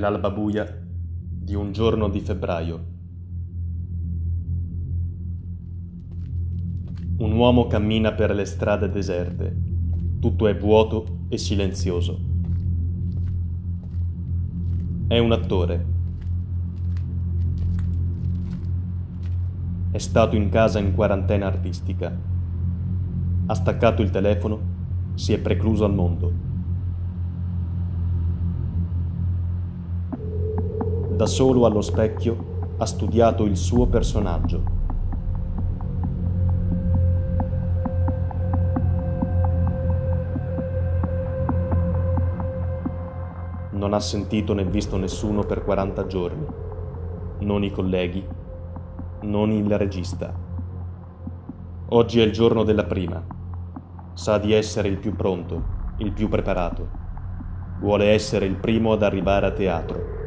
l'alba buia di un giorno di febbraio. Un uomo cammina per le strade deserte. Tutto è vuoto e silenzioso. È un attore. È stato in casa in quarantena artistica. Ha staccato il telefono, si è precluso al mondo. Da solo allo specchio, ha studiato il suo personaggio. Non ha sentito né visto nessuno per 40 giorni, non i colleghi, non il regista. Oggi è il giorno della prima. Sa di essere il più pronto, il più preparato. Vuole essere il primo ad arrivare a teatro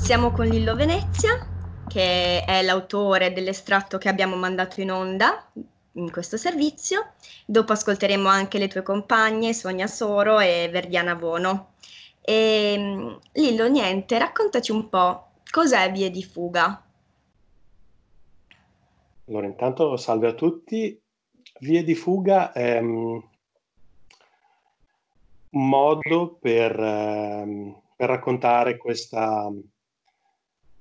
siamo con Lillo Venezia, che è l'autore dell'estratto che abbiamo mandato in onda in questo servizio. Dopo ascolteremo anche le tue compagne, Sonia Soro e Verdiana Vono. E, mm, Lillo, niente, raccontaci un po' cos'è Vie di Fuga. Allora, intanto salve a tutti. Vie di Fuga è um, un modo per, um, per raccontare questa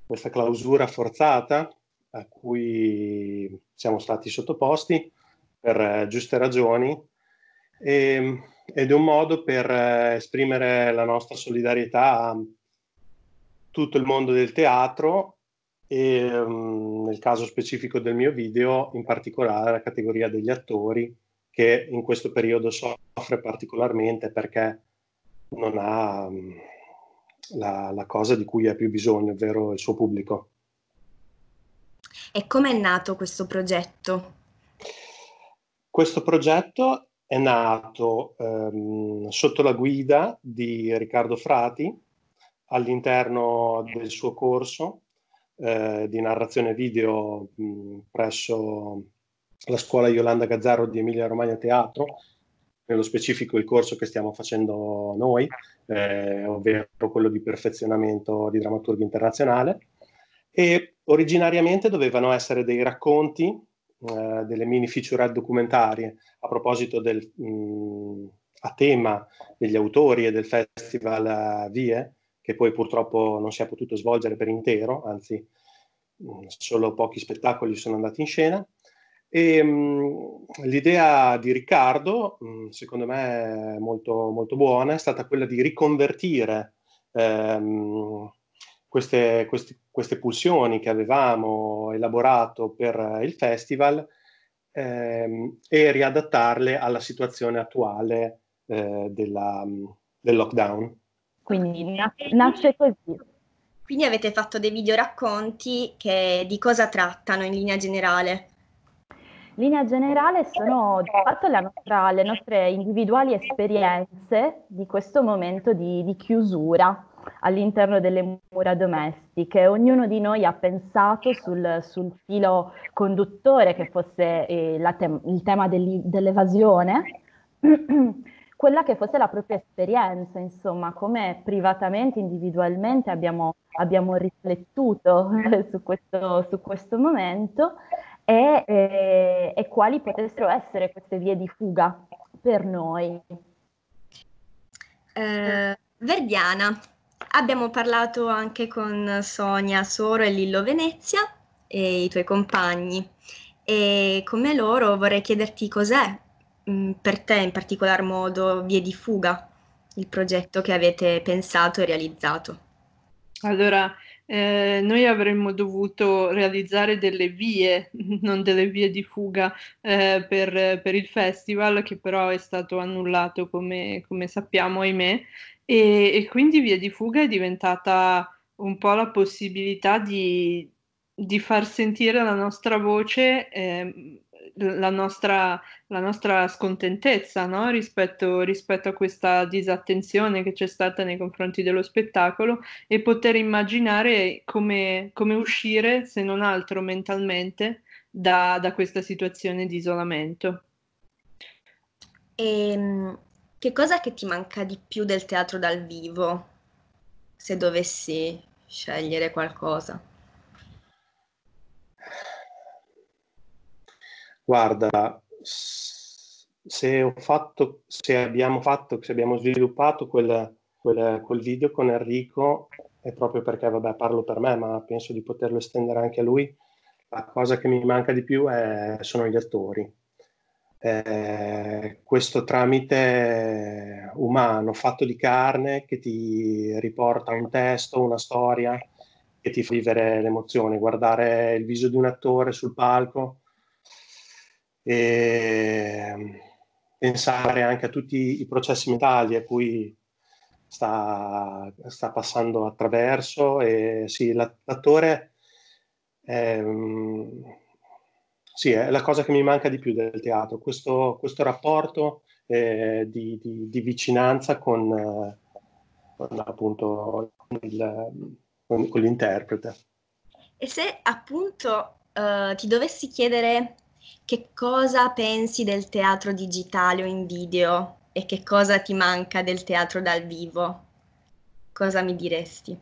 questa clausura forzata a cui siamo stati sottoposti per eh, giuste ragioni e, ed è un modo per eh, esprimere la nostra solidarietà a tutto il mondo del teatro e um, nel caso specifico del mio video in particolare la categoria degli attori che in questo periodo soffre particolarmente perché non ha um, la, la cosa di cui ha più bisogno, ovvero il suo pubblico. E come è nato questo progetto? Questo progetto è nato ehm, sotto la guida di Riccardo Frati all'interno del suo corso eh, di narrazione video mh, presso la scuola Yolanda Gazzaro di Emilia Romagna Teatro, nello specifico il corso che stiamo facendo noi, eh, ovvero quello di perfezionamento di drammaturgia internazionale. E originariamente dovevano essere dei racconti, eh, delle mini featurette documentarie a proposito del, mh, a tema degli autori e del festival uh, Vie, che poi purtroppo non si è potuto svolgere per intero, anzi mh, solo pochi spettacoli sono andati in scena. E, mh, l'idea di Riccardo, mh, secondo me molto, molto buona, è stata quella di riconvertire ehm, queste, queste, queste, pulsioni che avevamo elaborato per il festival ehm, e riadattarle alla situazione attuale eh, della, del lockdown. Quindi nasce così. Quindi avete fatto dei video racconti che di cosa trattano in linea generale? Linea generale sono di fatto nostra, le nostre individuali esperienze di questo momento di, di, chiusura all'interno delle mura domestiche. Ognuno di noi ha pensato sul, sul filo conduttore che fosse eh, te- il tema dell'evasione. quella che fosse la propria esperienza, insomma, come privatamente, individualmente abbiamo, abbiamo riflettuto su questo, su questo momento e, eh, e quali potessero essere queste vie di fuga per noi. Eh, Verdiana, abbiamo parlato anche con Sonia Soro e Lillo Venezia e i tuoi compagni e come loro vorrei chiederti cos'è mh, mm, per te in particolar modo Vie di fuga, il progetto che avete pensato e realizzato. Allora, eh, noi avremmo dovuto realizzare delle vie, non delle vie di fuga eh, per, per, il festival, che però è stato annullato come, come sappiamo, ahimè, e, e, quindi via di fuga è diventata un po' la possibilità di, di far sentire la nostra voce. Eh, la nostra, la nostra scontentezza no? rispetto, rispetto, a questa disattenzione che c'è stata nei confronti dello spettacolo e poter immaginare come, come uscire, se non altro mentalmente, da, da questa situazione di isolamento. E, ehm, che cosa che ti manca di più del teatro dal vivo, se dovessi scegliere qualcosa? Guarda, se, fatto, se abbiamo fatto, se abbiamo sviluppato quel, quel, quel video con Enrico, è proprio perché, vabbè, parlo per me, ma penso di poterlo estendere anche a lui. La cosa che mi manca di più è, sono gli attori. Eh, questo tramite umano, fatto di carne, che ti riporta un testo, una storia, che ti fa vivere l'emozione, guardare il viso di un attore sul palco e pensare anche a tutti i processi mentali a cui sta, sta passando attraverso e sì, l'attore è, sì, è la cosa che mi manca di più del teatro, questo, questo rapporto eh, di, di, di, vicinanza con, con appunto il, con, con, l'interprete. E se appunto uh, ti dovessi chiedere che cosa pensi del teatro digitale o in video e che cosa ti manca del teatro dal vivo? Cosa mi diresti?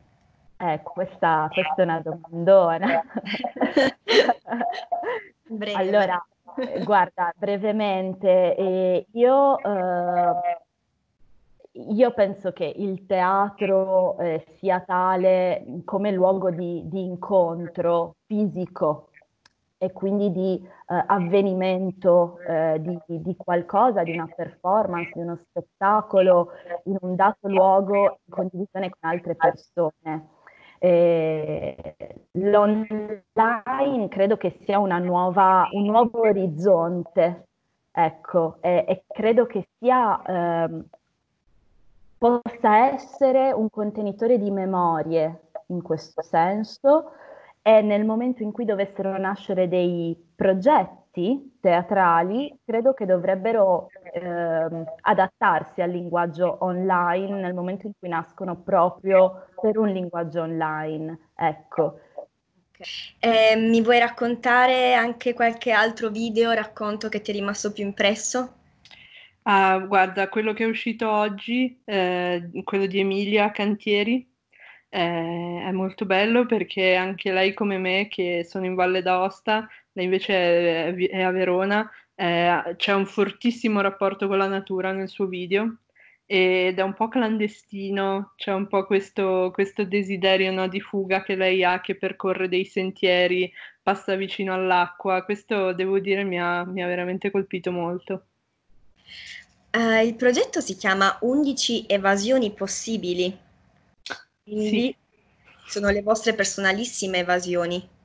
Eh, questa, questa è una domandona. allora, eh, guarda, brevemente, eh, io, eh, io, penso che il teatro eh, sia tale come luogo di, di incontro fisico e quindi di eh, avvenimento eh, di, di, qualcosa, di una performance, di uno spettacolo in un dato luogo in condivisione con altre persone. Eh, l'online credo che sia nuova, un nuovo orizzonte, ecco, e, credo che sia, eh, possa essere un contenitore di memorie in questo senso, e nel momento in cui dovessero nascere dei progetti teatrali, credo che dovrebbero eh, adattarsi al linguaggio online nel momento in cui nascono proprio per un linguaggio online. Ecco. Eh, mi vuoi raccontare anche qualche altro video, racconto che ti è rimasto più impresso? Ah, guarda, quello che è uscito oggi, eh, quello di Emilia Cantieri, eh, è molto bello perché anche lei come me, che sono in Valle d'Aosta, lei invece è, è a Verona, eh, c'è un fortissimo rapporto con la natura nel suo video ed è un po' clandestino, c'è un po' questo, questo desiderio no, di fuga che lei ha, che percorre dei sentieri, passa vicino all'acqua. Questo devo dire mi ha, mi ha veramente colpito molto. Uh, il progetto si chiama 11 evasioni possibili quindi sì. sono le vostre personalissime evasioni.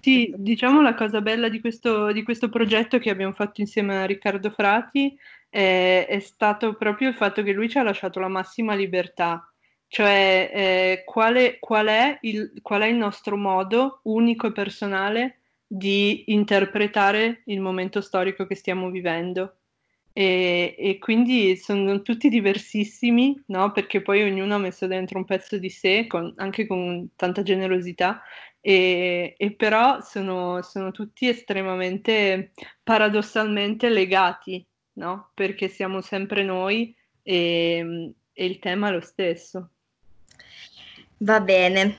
Sì, diciamo la cosa bella di questo, di questo progetto che abbiamo fatto insieme a Riccardo Frati è, è, stato proprio il fatto che lui ci ha lasciato la massima libertà, cioè eh, quale, qual, è il, qual è il nostro modo unico e personale di interpretare il momento storico che stiamo vivendo. E, e, quindi sono tutti diversissimi, no? Perché poi ognuno ha messo dentro un pezzo di sé, con, anche con tanta generosità, e, e però sono, sono, tutti estremamente paradossalmente legati, no? Perché siamo sempre noi e, e il tema è lo stesso. Va bene,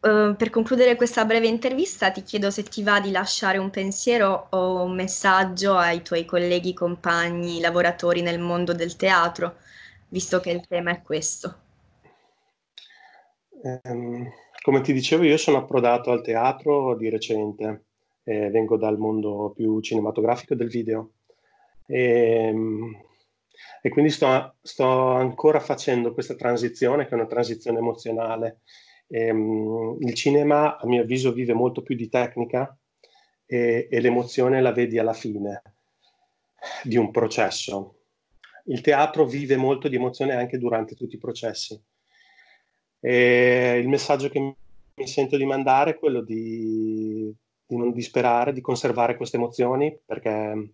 Uh, per concludere questa breve intervista ti chiedo se ti va di lasciare un pensiero o un messaggio ai tuoi colleghi, compagni, lavoratori nel mondo del teatro, visto che il tema è questo. Um, come ti dicevo, io sono approdato al teatro di recente, eh, vengo dal mondo più cinematografico del video e, um, e quindi sto, sto ancora facendo questa transizione, che è una transizione emozionale Ehm, il cinema, a mio avviso, vive molto più di tecnica e, e l'emozione la vedi alla fine di un processo. Il teatro vive molto di emozione anche durante tutti i processi. E il messaggio che mi sento di mandare è quello di, di non disperare, di conservare queste emozioni perché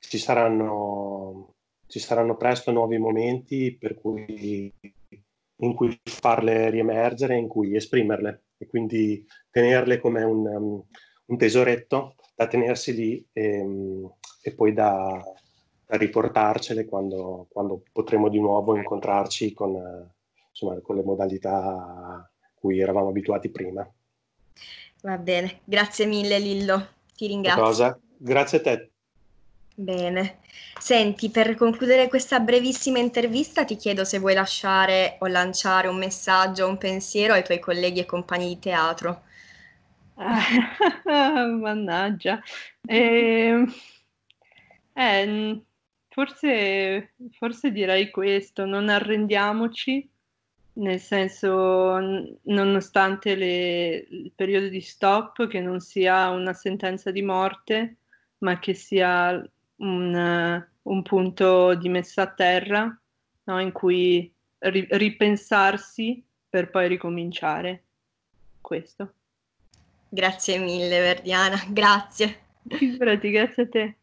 ci saranno, ci saranno presto nuovi momenti per cui in cui farle riemergere, in cui esprimerle e quindi tenerle come un, um, un tesoretto da tenersi lì e, um, e poi da, riportarcele quando, quando, potremo di nuovo incontrarci con, insomma, con le modalità a cui eravamo abituati prima. Va bene, grazie mille Lillo, ti ringrazio. Cosa? Grazie a te. Bene, senti, per concludere questa brevissima intervista ti chiedo se vuoi lasciare o lanciare un messaggio, un pensiero ai tuoi colleghi e compagni di teatro. Mannaggia. Eh, eh, forse, forse direi questo, non arrendiamoci, nel senso, nonostante le, il periodo di stop, che non sia una sentenza di morte, ma che sia un, un punto di messa a terra no? in cui ri- ripensarsi per poi ricominciare. Questo. Grazie mille, Verdiana, grazie. Figurati, grazie a te.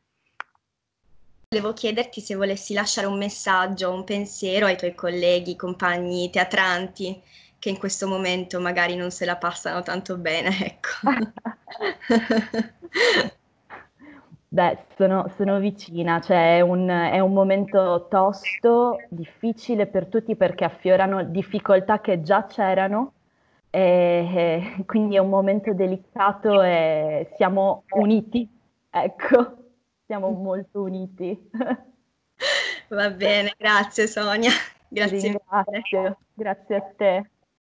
Volevo chiederti se volessi lasciare un messaggio, un pensiero ai tuoi colleghi, compagni teatranti che in questo momento magari non se la passano tanto bene, ecco. Beh, sono, sono vicina, cioè è un, è un momento tosto, difficile per tutti perché affiorano difficoltà che già c'erano, e, e quindi è un momento delicato e siamo uniti, ecco, siamo molto uniti. Va bene, grazie Sonia. Grazie. Grazie, grazie a te.